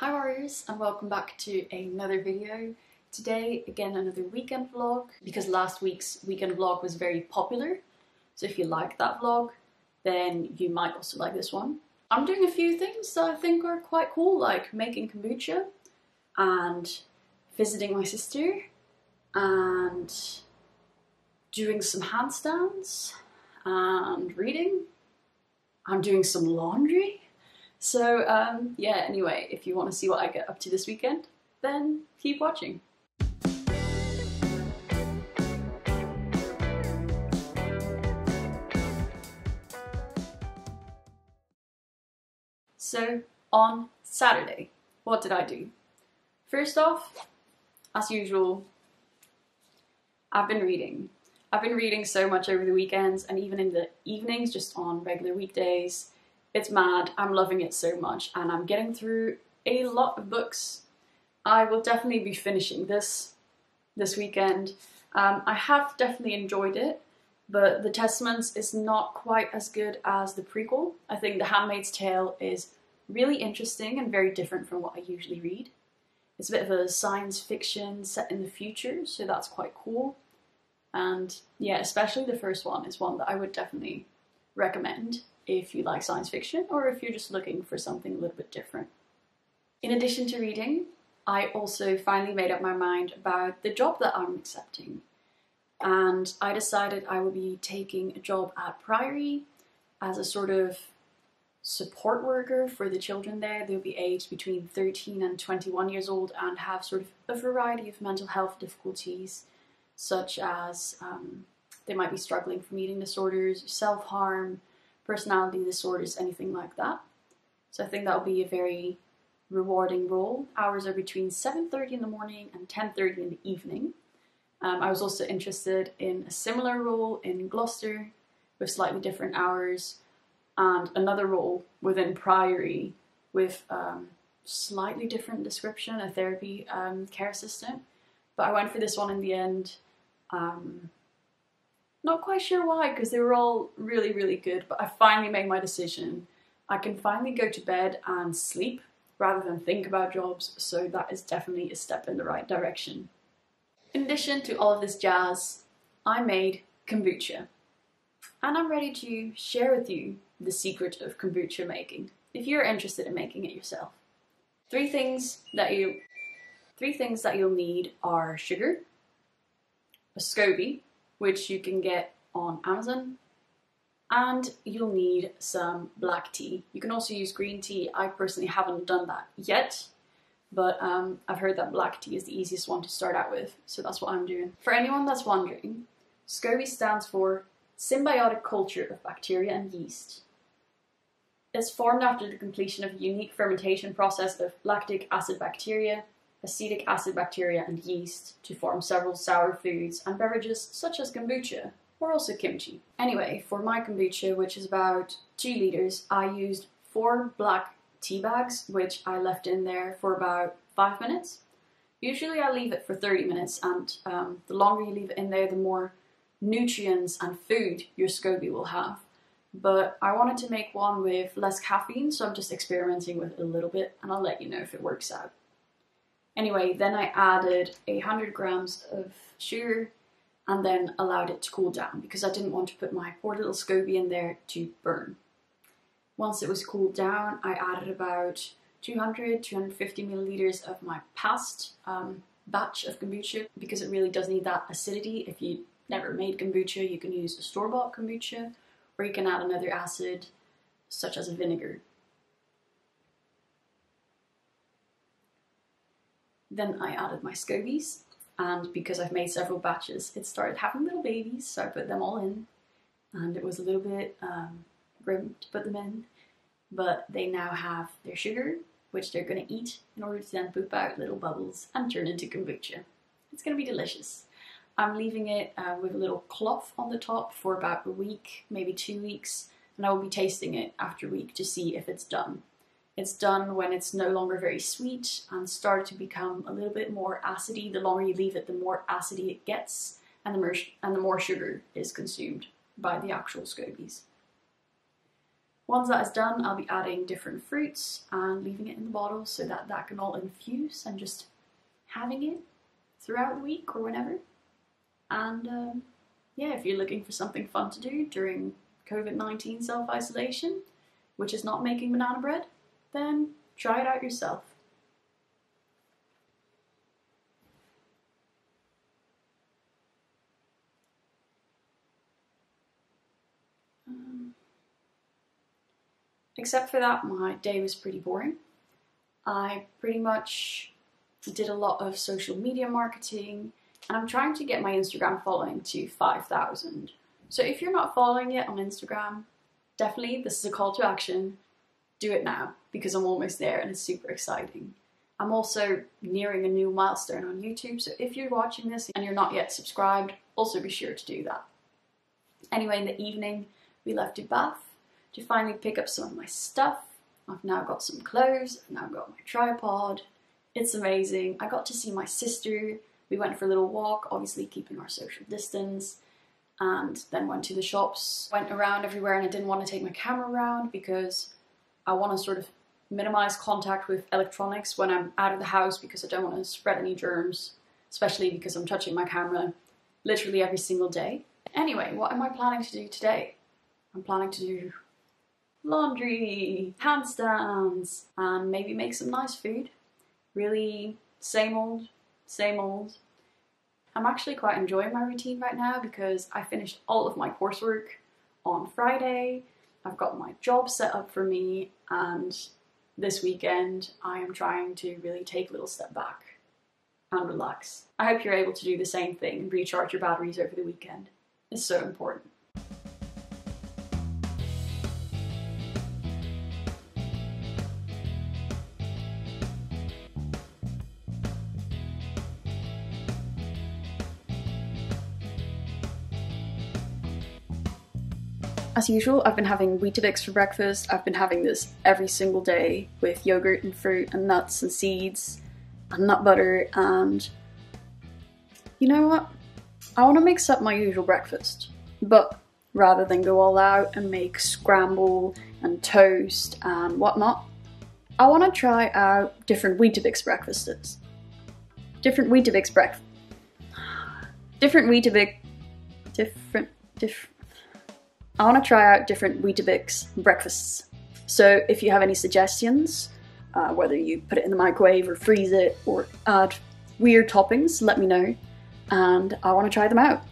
Hi warriors and welcome back to another video. Today again another weekend vlog because last week's weekend vlog was very popular so if you like that vlog then you might also like this one. I'm doing a few things that I think are quite cool like making kombucha and visiting my sister and doing some handstands and reading. I'm doing some laundry so um, yeah, anyway, if you want to see what I get up to this weekend, then keep watching. So on Saturday, what did I do? First off, as usual, I've been reading. I've been reading so much over the weekends and even in the evenings, just on regular weekdays. It's mad. I'm loving it so much and I'm getting through a lot of books. I will definitely be finishing this this weekend. Um, I have definitely enjoyed it, but The Testaments is not quite as good as the prequel. I think The Handmaid's Tale is really interesting and very different from what I usually read. It's a bit of a science fiction set in the future, so that's quite cool. And yeah, especially the first one is one that I would definitely recommend if you like science fiction or if you're just looking for something a little bit different. In addition to reading, I also finally made up my mind about the job that I'm accepting. And I decided I would be taking a job at Priory as a sort of support worker for the children there. They'll be aged between 13 and 21 years old and have sort of a variety of mental health difficulties, such as um, they might be struggling from eating disorders, self harm, personality disorders, anything like that. So I think that'll be a very rewarding role. Hours are between 7.30 in the morning and 10.30 in the evening. Um, I was also interested in a similar role in Gloucester with slightly different hours and another role within Priory with um, slightly different description, a therapy um, care assistant. But I went for this one in the end. Um, not quite sure why, because they were all really, really good, but I finally made my decision. I can finally go to bed and sleep rather than think about jobs, so that is definitely a step in the right direction. In addition to all of this jazz, I made kombucha. And I'm ready to share with you the secret of kombucha making, if you're interested in making it yourself. Three things that you three things that you'll need are sugar, a SCOBY, which you can get on Amazon. And you'll need some black tea. You can also use green tea. I personally haven't done that yet, but um, I've heard that black tea is the easiest one to start out with, so that's what I'm doing. For anyone that's wondering, SCOBY stands for Symbiotic Culture of Bacteria and Yeast. It's formed after the completion of a unique fermentation process of lactic acid bacteria acetic acid bacteria and yeast to form several sour foods and beverages such as kombucha or also kimchi. Anyway, for my kombucha, which is about 2 litres, I used 4 black tea bags, which I left in there for about 5 minutes. Usually I leave it for 30 minutes and um, the longer you leave it in there, the more nutrients and food your SCOBY will have. But I wanted to make one with less caffeine, so I'm just experimenting with it a little bit and I'll let you know if it works out. Anyway, then I added hundred grams of sugar and then allowed it to cool down because I didn't want to put my poor little SCOBY in there to burn. Once it was cooled down, I added about 200, 250 milliliters of my past um, batch of kombucha because it really does need that acidity. If you never made kombucha, you can use a store-bought kombucha or you can add another acid such as a vinegar. Then I added my scobies, and because I've made several batches, it started having little babies, so I put them all in, and it was a little bit um, grim to put them in, but they now have their sugar, which they're going to eat in order to then poop out little bubbles and turn into kombucha. It's going to be delicious. I'm leaving it uh, with a little cloth on the top for about a week, maybe two weeks, and I will be tasting it after a week to see if it's done. It's done when it's no longer very sweet and start to become a little bit more acidy. The longer you leave it, the more acidy it gets and the more, and the more sugar is consumed by the actual scobies. Once that is done, I'll be adding different fruits and leaving it in the bottle so that that can all infuse and just having it throughout the week or whenever. And um, yeah, if you're looking for something fun to do during COVID 19 self isolation, which is not making banana bread, then try it out yourself. Um, except for that, my day was pretty boring. I pretty much did a lot of social media marketing and I'm trying to get my Instagram following to 5,000. So if you're not following it on Instagram, definitely this is a call to action. Do it now because I'm almost there and it's super exciting. I'm also nearing a new milestone on YouTube, so if you're watching this and you're not yet subscribed, also be sure to do that. Anyway, in the evening, we left to Bath to finally pick up some of my stuff. I've now got some clothes, I've now got my tripod. It's amazing. I got to see my sister. We went for a little walk, obviously keeping our social distance and then went to the shops, went around everywhere, and I didn't want to take my camera around because I want to sort of minimize contact with electronics when I'm out of the house because I don't want to spread any germs, especially because I'm touching my camera literally every single day. Anyway, what am I planning to do today? I'm planning to do laundry, handstands, and maybe make some nice food. Really same old, same old, I'm actually quite enjoying my routine right now because I finished all of my coursework on Friday. I've got my job set up for me, and this weekend I am trying to really take a little step back and relax. I hope you're able to do the same thing and recharge your batteries over the weekend. It's so important. As usual, I've been having Weetabix for breakfast. I've been having this every single day with yogurt and fruit and nuts and seeds and nut butter and you know what? I want to mix up my usual breakfast, but rather than go all out and make scramble and toast and whatnot, I want to try out different Weetabix breakfasts. Different Weetabix breakfast. Different Weetabix. Different. Different. I want to try out different Weetabix breakfasts. So if you have any suggestions, uh, whether you put it in the microwave or freeze it or add weird toppings, let me know. And I want to try them out.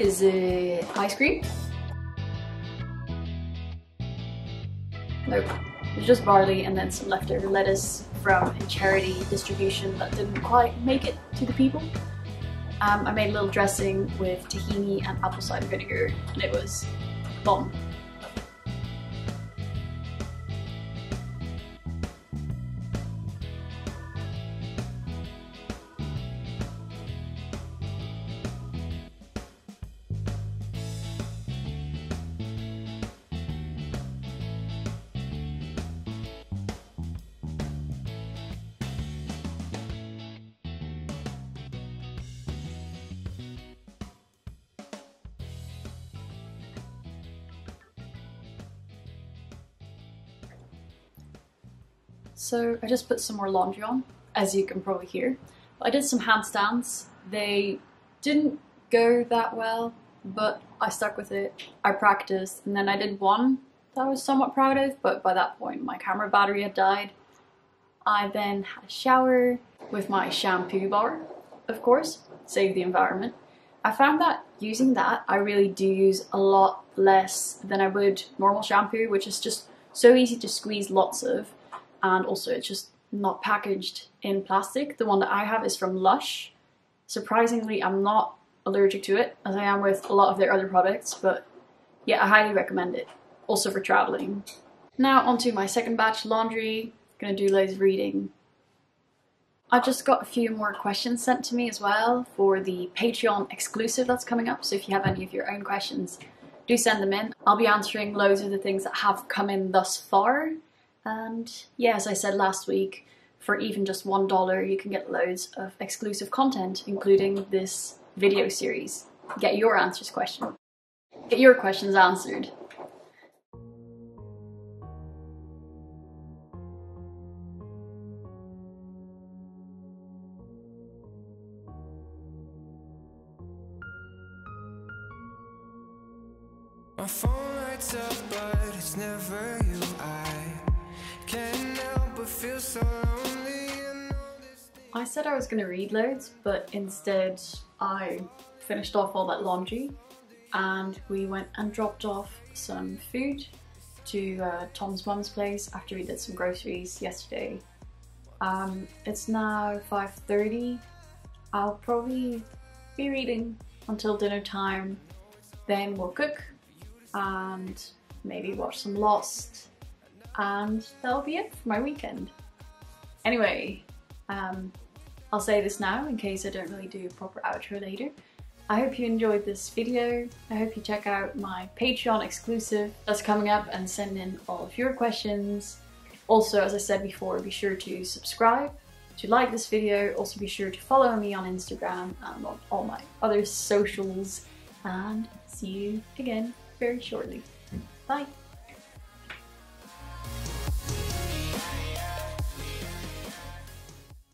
Is it ice cream? Nope. It's just barley and then some leftover lettuce from a charity distribution that didn't quite make it to the people. Um, I made a little dressing with tahini and apple cider vinegar and it was bomb. So I just put some more laundry on, as you can probably hear. I did some handstands. They didn't go that well, but I stuck with it. I practiced, and then I did one that I was somewhat proud of, but by that point my camera battery had died. I then had a shower with my shampoo bar, of course, save the environment. I found that using that, I really do use a lot less than I would normal shampoo, which is just so easy to squeeze lots of, and also it's just not packaged in plastic. The one that I have is from Lush. Surprisingly, I'm not allergic to it, as I am with a lot of their other products, but yeah, I highly recommend it, also for traveling. Now onto my second batch laundry, gonna do loads of reading. I just got a few more questions sent to me as well for the Patreon exclusive that's coming up, so if you have any of your own questions, do send them in. I'll be answering loads of the things that have come in thus far, and yeah, as I said last week, for even just $1 you can get loads of exclusive content, including this video series. Get your answers question. Get your questions answered. My phone lights up, but it's never you. I I said I was going to read loads, but instead I finished off all that laundry and we went and dropped off some food to uh, Tom's mum's place after we did some groceries yesterday. Um, it's now 5.30. I'll probably be reading until dinner time. Then we'll cook and maybe watch some Lost and that'll be it for my weekend. Anyway, um, I'll say this now in case I don't really do a proper outro later. I hope you enjoyed this video. I hope you check out my Patreon exclusive that's coming up and send in all of your questions. Also, as I said before, be sure to subscribe, to like this video, also be sure to follow me on Instagram and on all my other socials and see you again very shortly. Bye!